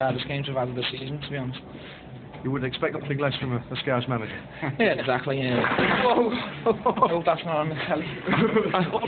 Uh, hardest games we've had of the season, to be honest. You wouldn't expect nothing less from a, a Scouse manager. Yeah, exactly. Yeah. Whoa, oh, that's not on the telly.